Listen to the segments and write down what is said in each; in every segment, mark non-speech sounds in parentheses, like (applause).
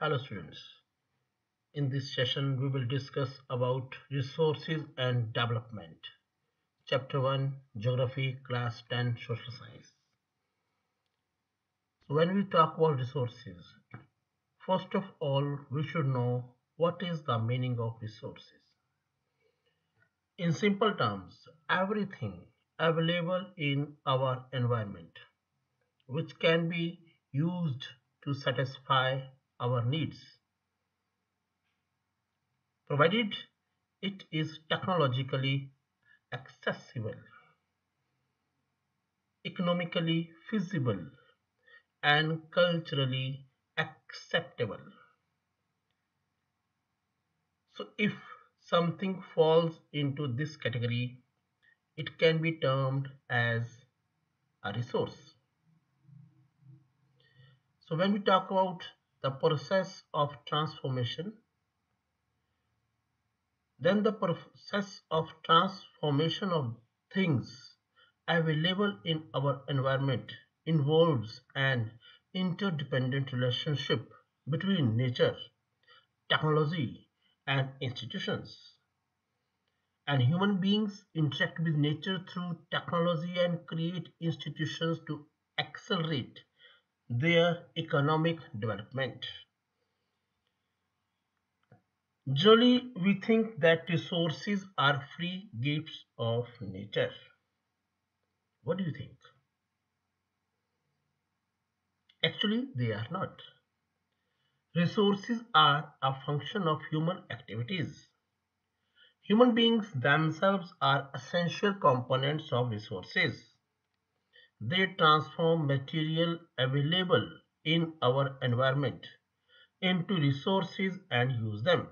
Hello students. In this session we will discuss about resources and development. Chapter 1 Geography Class 10 Social Science. So when we talk about resources, first of all we should know what is the meaning of resources. In simple terms, everything available in our environment which can be used to satisfy our needs provided it is technologically accessible, economically feasible, and culturally acceptable. So, if something falls into this category, it can be termed as a resource. So, when we talk about the process of transformation, then the process of transformation of things available in our environment involves an interdependent relationship between nature, technology, and institutions. And human beings interact with nature through technology and create institutions to accelerate their economic development. Generally, we think that resources are free gifts of nature. What do you think? Actually, they are not. Resources are a function of human activities. Human beings themselves are essential components of resources. They transform material available in our environment into resources and use them.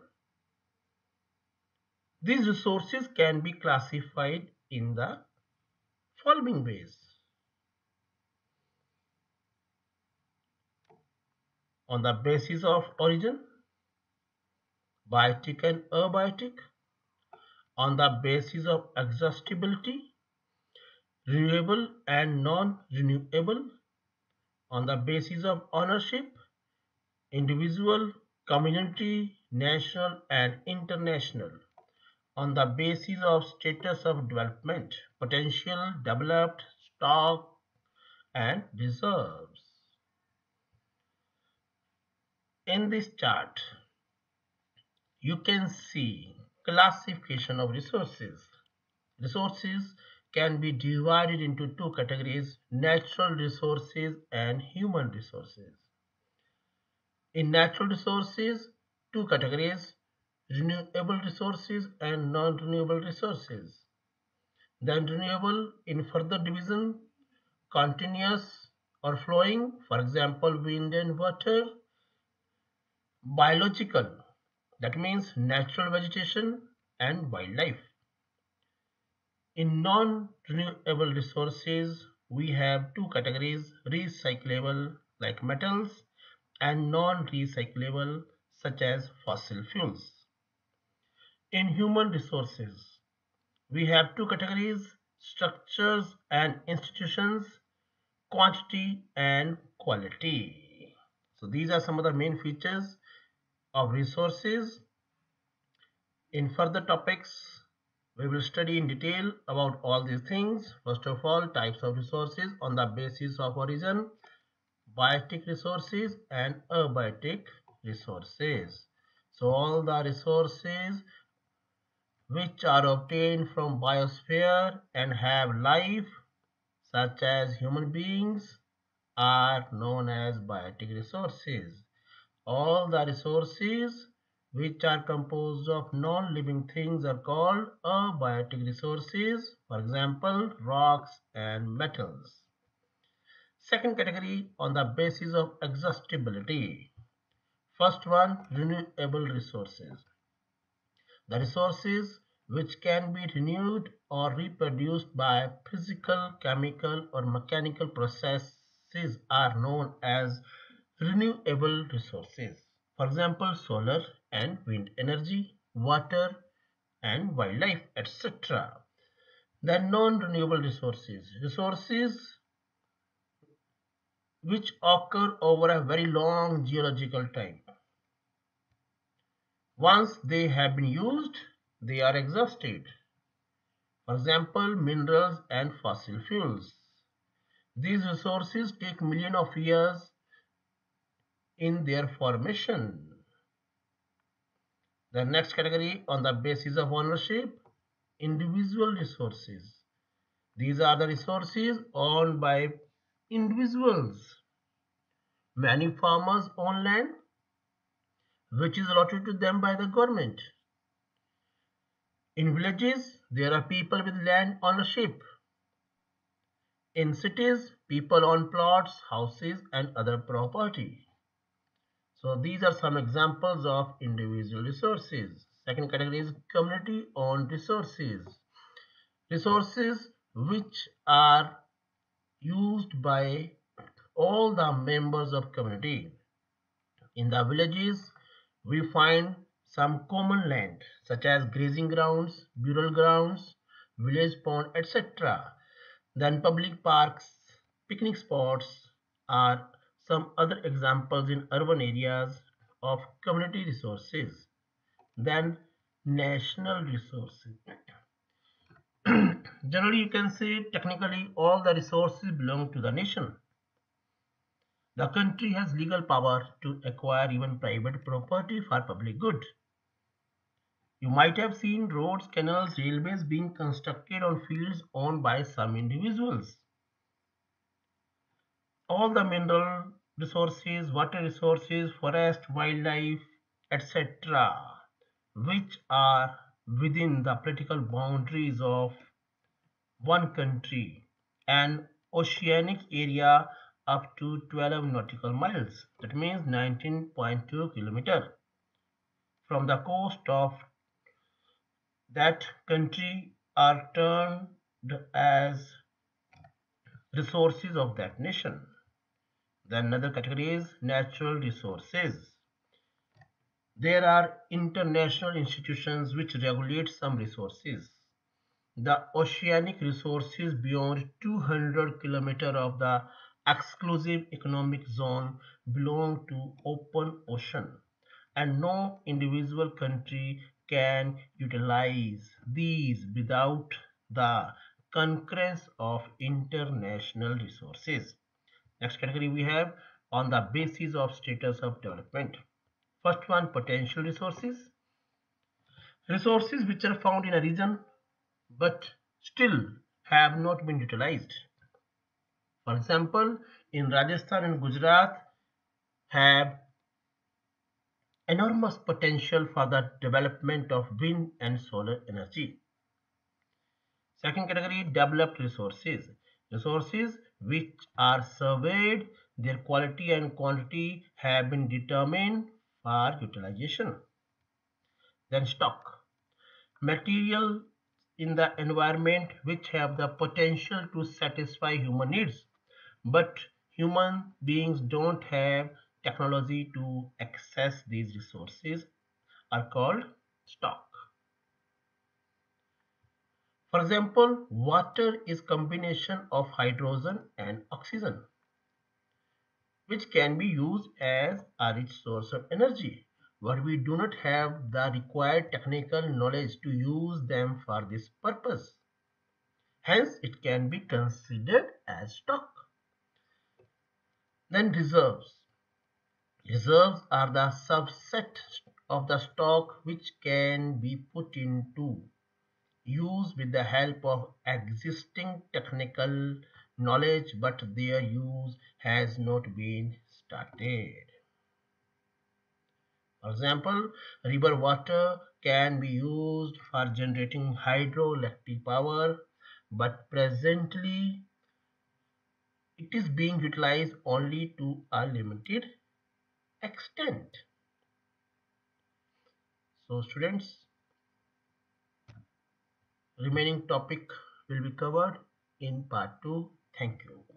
These resources can be classified in the following ways. On the basis of origin, biotic and abiotic, on the basis of exhaustibility, renewable and non-renewable, on the basis of ownership, individual, community, national and international on the basis of status of development, potential, developed, stock, and reserves. In this chart, you can see classification of resources. Resources can be divided into two categories, natural resources and human resources. In natural resources, two categories, renewable resources and non-renewable resources. Then renewable in further division, continuous or flowing, for example, wind and water. Biological, that means natural vegetation and wildlife. In non-renewable resources, we have two categories, recyclable like metals and non-recyclable such as fossil fuels. In human resources, we have two categories, structures and institutions, quantity and quality. So these are some of the main features of resources. In further topics, we will study in detail about all these things. First of all, types of resources on the basis of origin, biotic resources and abiotic resources. So all the resources which are obtained from biosphere and have life such as human beings are known as biotic resources. All the resources which are composed of non-living things are called abiotic resources, for example, rocks and metals. Second category on the basis of exhaustibility. First one, renewable resources. The resources which can be renewed or reproduced by physical, chemical or mechanical processes are known as renewable resources. For example, solar and wind energy, water and wildlife, etc. Then non-renewable resources. Resources which occur over a very long geological time. Once they have been used, they are exhausted. For example, minerals and fossil fuels. These resources take millions of years in their formation. The next category on the basis of ownership, individual resources. These are the resources owned by individuals. Many farmers own land which is allotted to them by the government. In villages, there are people with land ownership. In cities, people own plots, houses and other property. So these are some examples of individual resources. Second category is community owned resources. Resources which are used by all the members of community. In the villages, we find some common land such as grazing grounds, burial grounds, village pond, etc. Then public parks, picnic spots are some other examples in urban areas of community resources. than national resources. (clears throat) Generally, you can say technically all the resources belong to the nation. The country has legal power to acquire even private property for public good. You might have seen roads, canals, railways being constructed on fields owned by some individuals. All the mineral resources, water resources, forest, wildlife, etc., which are within the political boundaries of one country, and oceanic area up to 12 nautical miles. That means 19.2 kilometer from the coast of that country are termed as resources of that nation. Then another category is natural resources. There are international institutions which regulate some resources. The oceanic resources beyond 200 km of the exclusive economic zone belong to open ocean and no individual country can utilize these without the concurrence of international resources. Next category we have on the basis of status of development. First one potential resources. Resources which are found in a region but still have not been utilized. For example, in Rajasthan and Gujarat have enormous potential for the development of wind and solar energy. Second category, developed resources. Resources which are surveyed, their quality and quantity have been determined for utilization. Then stock. Material in the environment which have the potential to satisfy human needs but human beings don't have technology to access these resources are called stock. For example, water is combination of hydrogen and oxygen which can be used as a rich source of energy but we do not have the required technical knowledge to use them for this purpose. Hence, it can be considered as stock. Then reserves. Reserves are the subset of the stock which can be put into use with the help of existing technical knowledge but their use has not been started. For example, river water can be used for generating hydroelectric power but presently it is being utilized only to a limited extent. So students, remaining topic will be covered in part 2. Thank you.